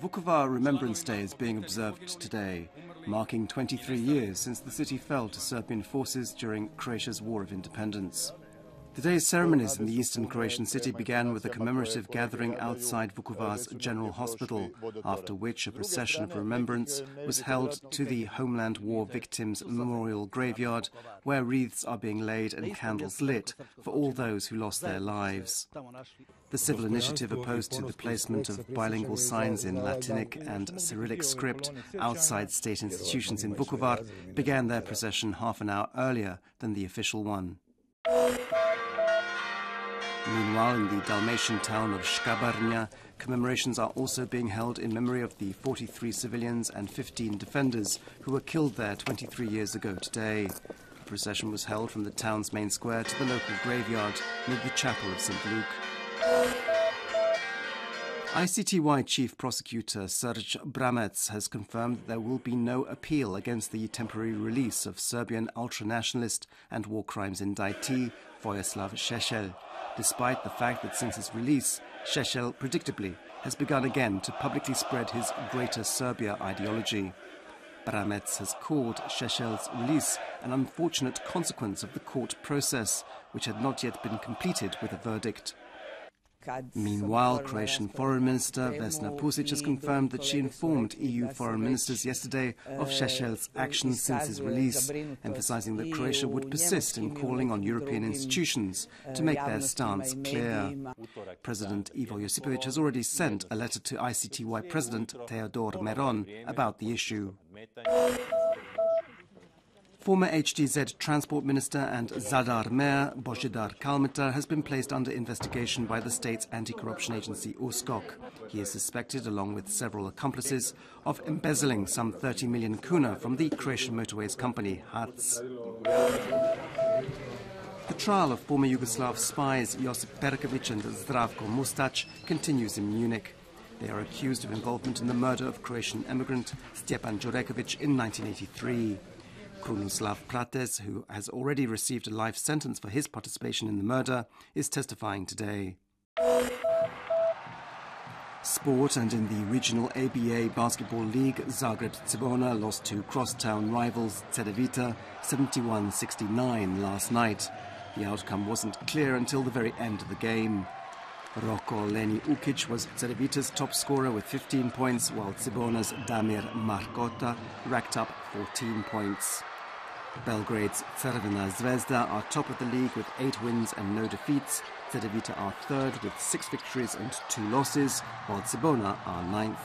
Vukovar Remembrance Day is being observed today, marking 23 years since the city fell to Serbian forces during Croatia's War of Independence. Today's ceremonies in the eastern Croatian city began with a commemorative gathering outside Vukovar's General Hospital, after which a procession of remembrance was held to the Homeland War Victims Memorial Graveyard, where wreaths are being laid and candles lit for all those who lost their lives. The civil initiative opposed to the placement of bilingual signs in Latinic and Cyrillic script outside state institutions in Vukovar began their procession half an hour earlier than the official one. Meanwhile, in the Dalmatian town of Škabrnja, commemorations are also being held in memory of the 43 civilians and 15 defenders who were killed there 23 years ago today. A procession was held from the town's main square to the local graveyard near the chapel of St. Luke. ICTY Chief Prosecutor Serge Brammertz has confirmed that there will be no appeal against the temporary release of Serbian ultranationalist and war crimes indictee Vojislav Šešelj despite the fact that since his release, Šešelj predictably has begun again to publicly spread his Greater Serbia ideology. Brammertz has called Šešelj's release an unfortunate consequence of the court process, which had not yet been completed with a verdict. Meanwhile, Croatian Foreign Minister Vesna Pusic has confirmed that she informed EU foreign ministers yesterday of Šešelj's actions since his release, emphasizing that Croatia would persist in calling on European institutions to make their stance clear. President Ivo Josipovic has already sent a letter to ICTY President Theodor Meron about the issue. Former HDZ Transport Minister and Zadar Mayor Božidar Kalmeta has been placed under investigation by the state's anti-corruption agency USKOK. He is suspected, along with several accomplices, of embezzling some 30 million kuna from the Croatian motorways company HAC. The trial of former Yugoslav spies Josip Perkovic and Zdravko Mustac continues in Munich. They are accused of involvement in the murder of Croatian immigrant Stjepan Djurekovic in 1983. Krunoslav Prates, who has already received a life sentence for his participation in the murder, is testifying today. Sport and in the regional ABA Basketball League, Zagreb Cibona lost to crosstown rivals Cedevita 71-69 last night. The outcome wasn't clear until the very end of the game. Roko Leni Ukic was Cedevita's top scorer with 15 points, while Cibona's Damir Markota racked up 14 points. Belgrade's Crvena Zvezda are top of the league with eight wins and no defeats. Cedevita are third with six victories and two losses, while Cibona are ninth.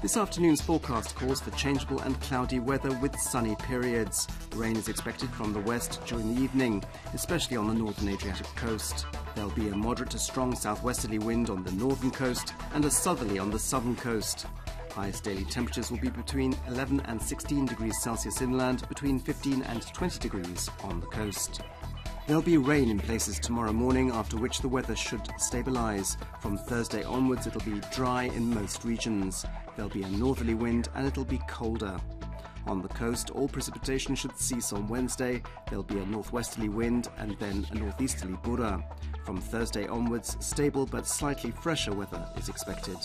This afternoon's forecast calls for changeable and cloudy weather with sunny periods. Rain is expected from the west during the evening, especially on the northern Adriatic coast. There'll be a moderate to strong southwesterly wind on the northern coast and a southerly on the southern coast. Highest daily temperatures will be between 11 and 16 degrees Celsius inland, between 15 and 20 degrees on the coast. There'll be rain in places tomorrow morning, after which the weather should stabilise. From Thursday onwards, it'll be dry in most regions. There'll be a northerly wind and it'll be colder. On the coast, all precipitation should cease on Wednesday. There'll be a northwesterly wind and then a northeasterly bura. From Thursday onwards, stable but slightly fresher weather is expected.